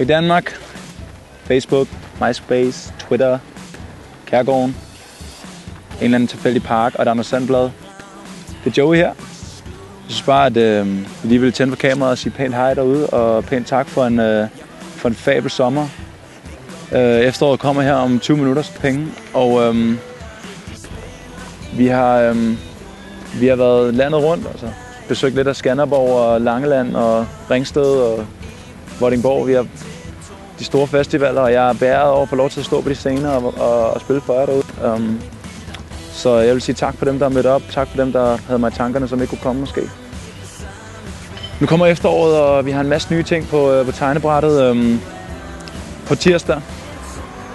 i Danmark. Facebook, MySpace, Twitter, Kærgården, en eller anden tilfældig park og der er noget Sandblad. Det er Joey her. Jeg synes bare, at øh, vi lige vil tænde på kameraet og sige pænt hej derude, og pænt tak for en, øh, for en fabel sommer. Øh, efteråret kommer her om 20 minutters penge, og øh, vi har, øh, vi har været landet rundt, altså besøgt lidt af Skanderborg og Langeland og Ringsted og Vordingborg. Vi har de store festivaler, og jeg er bæret over at få lov til at stå på de scener og, og, og spille for jer derude. Um, så jeg vil sige tak for dem, der mødte op. Tak for dem, der havde mig i tankerne, som ikke kunne komme måske. Nu kommer efteråret, og vi har en masse nye ting på, øh, på tegnebrættet. Um, på tirsdag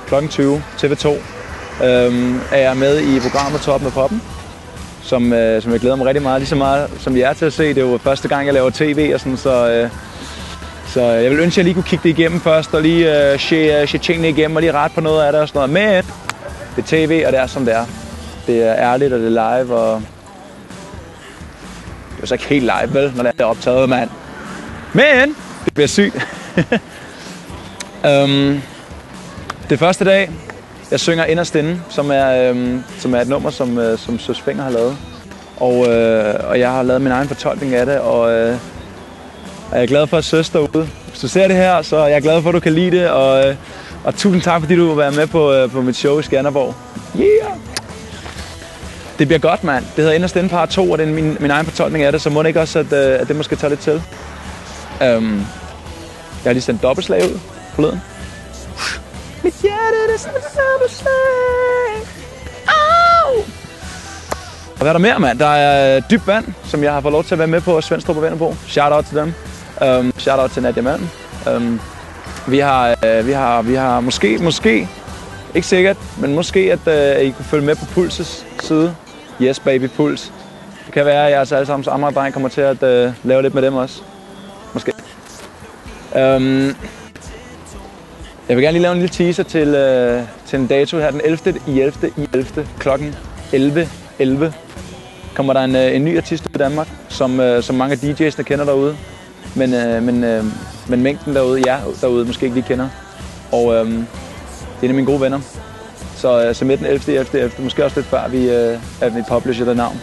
kl. 20 TV2 um, er jeg med i programmet Top med Poppen, som, uh, som jeg glæder mig rigtig meget, lige så meget som jeg er til at se. Det er jo første gang, jeg laver tv, og sådan, så uh, så øh, jeg vil ønske, at jeg lige kunne kigge det igennem først, og lige uh, se, uh, se tingene igennem, og lige rette på noget af det og sådan noget. Men det er tv, og det er som det er. Det er ærligt, og det er live, og... Det er så ikke helt live, vel, når det er optaget, mand. Men det bliver sygt. um, det første dag, jeg synger Inderst Inde, som er, um, som er et nummer, som, uh, som Søs Finger har lavet. Og, uh, og jeg har lavet min egen fortolkning af det, og uh, og jeg er glad for at søs derude. Hvis du ser det her, så er jeg glad for, at du kan lide det, og, øh, og tusind tak, fordi du vil være med på, øh, på mit show i Skanderborg. Yeah! Det bliver godt, mand. Det hedder Inderst Inde Part 2, og det er min, min egen fortolkning af det, så må det ikke også, at, øh, at det måske tager lidt til. Um, jeg har lige sendt dobbeltslag ud forleden. Mit hjerte, det er sådan et dobbeltslag. Au! Og hvad er der mere, mand? Der er dyb vand, som jeg har fået lov til at være med på, og Svendstrup og Vennerbo. Shout out til dem. Um, shout out til Nadia Mann. Um, øhm, vi har, uh, vi har, vi har måske, måske, ikke sikkert, men måske, at uh, I kunne følge med på Pulses side. Yes, baby, Puls. Det kan være, at jeres alle sammen andre dreng kommer til at uh, lave lidt med dem også. Måske. Um, jeg vil gerne lige lave en lille teaser til, uh, til en dato her den 11. i 11. i 11. klokken 11. 11 kommer der en, en ny artist ud i Danmark, som, som mange af DJ'sene kender derude men, øh, men, øh, men mængden derude, ja, derude måske ikke lige kender. Og øh, det er en af mine gode venner. Så, øh, så med den 11. 11. 11. Måske også lidt før vi, øh, at vi publisher det navn.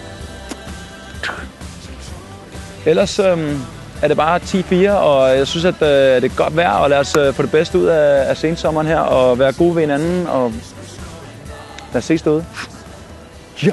Ellers øh, er det bare 10-4, og jeg synes, at øh, det er godt vejr, og lad os øh, få det bedste ud af, af sensommeren her, og være gode ved hinanden, og lad os ses derude. Ja!